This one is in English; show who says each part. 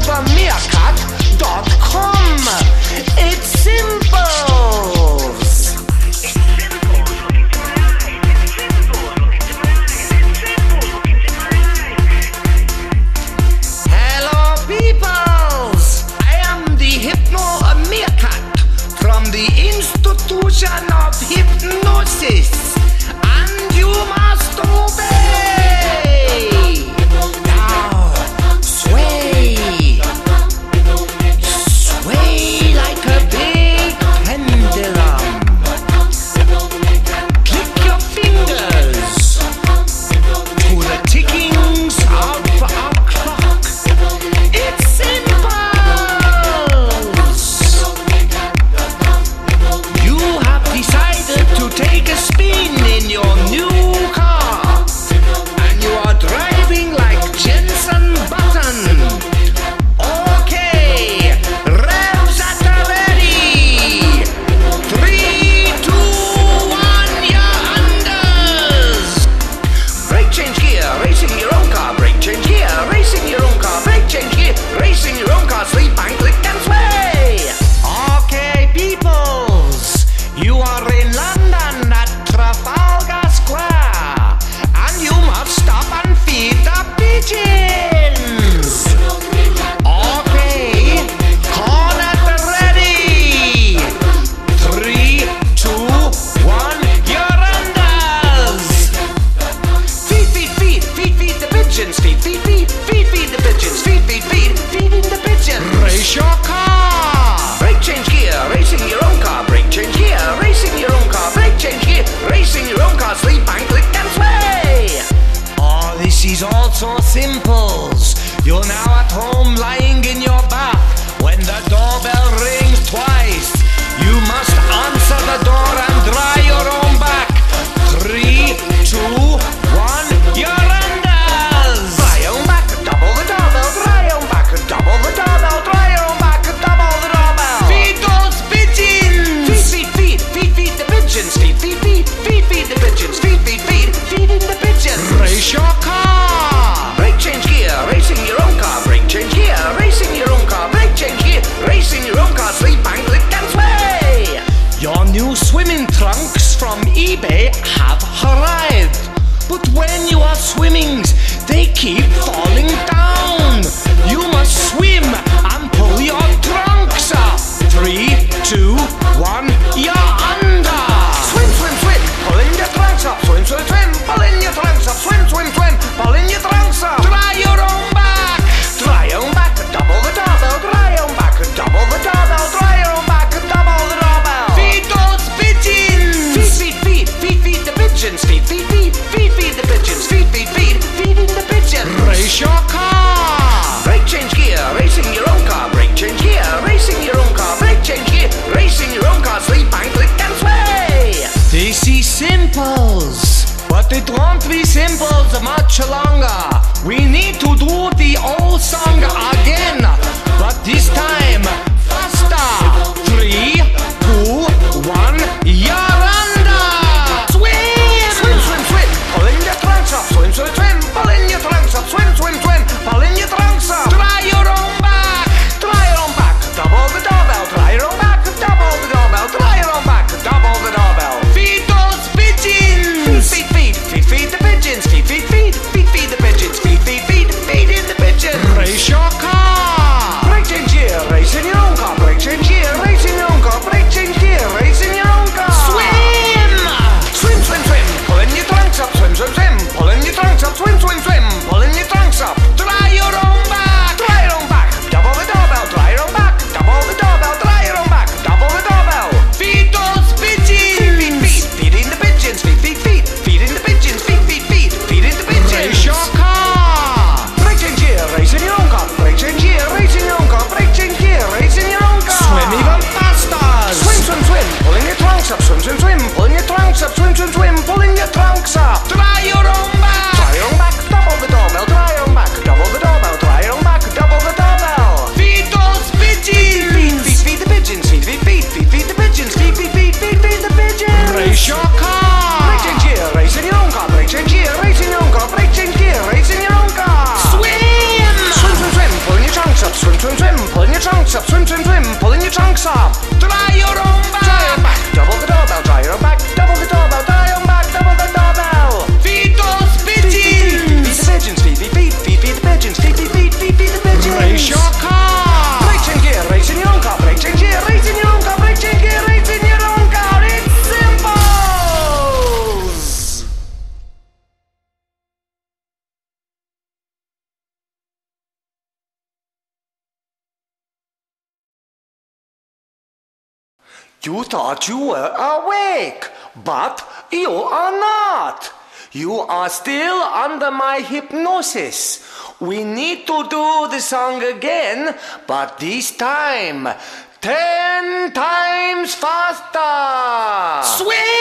Speaker 1: obermeerkat.com. your car. Brake change gear, racing your own car. Brake change gear, racing your own car. Brake change gear, racing your own car. Sleep and click and play. Oh, this is all so simple. You're now at home lying. swimmings. They keep It won't be simple much longer. We need to do the old song again, but this time You thought you were awake, but you are not. You are still under my hypnosis. We need to do the song again, but this time, ten times faster.
Speaker 2: Swim!